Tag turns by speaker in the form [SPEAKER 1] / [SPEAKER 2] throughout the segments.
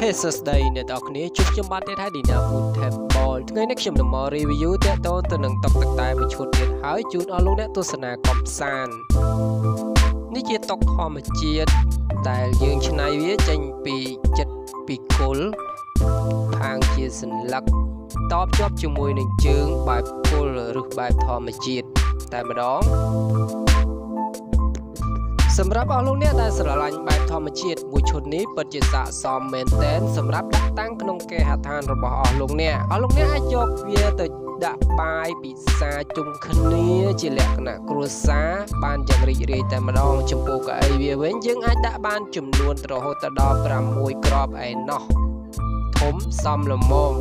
[SPEAKER 1] សួស្តីអ្នកទាំងអស់គ្នាជួបខ្ញុំបានទៀតហើយ Dina Food Table ថ្ងៃនេះខ្ញុំនឹងមក review ទាក់ទងទៅនឹងតុកទឹកតែមួយឈុតទៀតហើយជូនអស់លោកអ្នកទស្សនាកំសាន្តនេះជាតុកធម្មជាតិដែលយើងច្នៃវាចេញពីចិត្តពីគុលផាងជាសន្លឹកតបជាប់ជាមួយនឹងជើងបែបគុលឬបែបធម្មជាតិតែម្ដង សម្រាប់អស់លោកអ្នកដែលស្រឡាញ់បែបធម្មជាតិមួយឈុតនេះពិតជាស័ក្តិសមមែនទែនសម្រាប់ដាក់តាំងក្នុងគេហដ្ឋានរបស់អស់លោកអ្នកអស់លោកអ្នកអាចយកវាទៅដាក់បាយពិសាជុំគ្នាជាលក្ខណៈគ្រួសារបានយ៉ាងរីករាយតែម្ដងចំពោះកៅអីវាវិញយើងអាចដាក់បានចំនួនរហូតដល់6គ្រាប់ឯណោះធំសមល្មម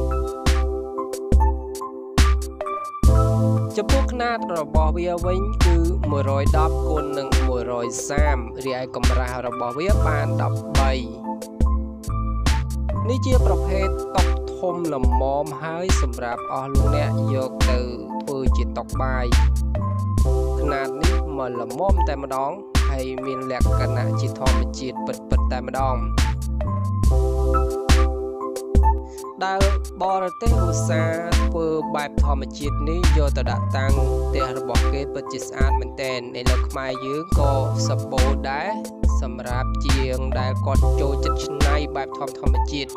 [SPEAKER 1] ចំពោះຂະຫນាតរបស់វាវិញគឺ110គុណនឹង130រីឯកម្រាស់របស់វាបាន13នេះជាប្រភេទតុកធំល្មមហើយសម្រាប់អស់លោកអ្នកយកទៅធ្វើជាតុកបាយຂະຫນាតនេះមកល្មមតែម្ដងហើយមានលក្ខណៈជាធម្មជាតិពិតៗតែម្ដងដែល បរទេសឧស្សាហ៍ធ្វើបែបធម្មជាតិនេះយកទៅដាក់តាំងផ្ទះរបស់គេពិតជាស្អាតមែនទែននៅលើខ្មែរយើងក៏សម្បូរដែរសម្រាប់ជាងដែលគាត់ចូលចិត្តច្នៃបែបធម្មធម្មជាតិ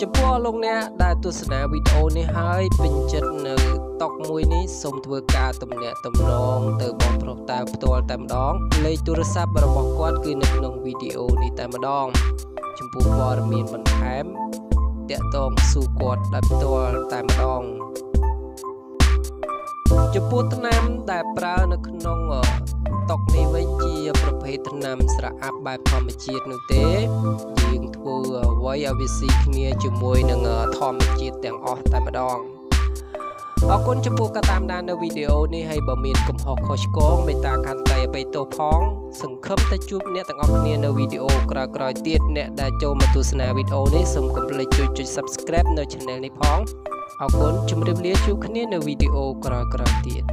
[SPEAKER 1] ចំពោះលោកអ្នកដែលទស្សនាវីដេអូនេះហើយពេញចិត្តនៅតុកមួយនេះសូមធ្វើការទំនាក់ទំនងទៅបងប្រុសតាផ្ទាល់តែម្ដងលេខទូរស័ព្ទរបស់គាត់គឺនៅក្នុងវីដេអូនេះតែម្ដង ចំពោះព័ត៌មានបន្ថែម តាក់ទងសួរគាត់ដោយផ្ទាល់តែម្ដងចំពោះថ្នាំដែលប្រើនៅក្នុងតុកនេះវិញជាប្រភេទថ្នាំស្រអាប់បែបធម្មជាតិនោះទេយើងធ្វើអ្វីឲ្យវាស៊ីគ្នាជាមួយនឹងធម្មជាតិទាំងអស់តែម្ដង អរគុណចំពោះការតាមដាននៅវីដេអូនេះហើយបើមានកំហុសខុសឆ្គងមេត្តាខន្តីអភ័យទោសផង សង្ឃឹមតែជួបអ្នកទាំងអស់គ្នានៅវីដេអូក្រោយៗទៀតអ្នកដែលចូលមកទស្សនាវីដេអូនេះសូមកុំភ្លេចជួយចុច Subscribe នៅ Channel នេះផងអរគុណជម្រាបលាជួបគ្នានៅវីដេអូក្រោយៗទៀត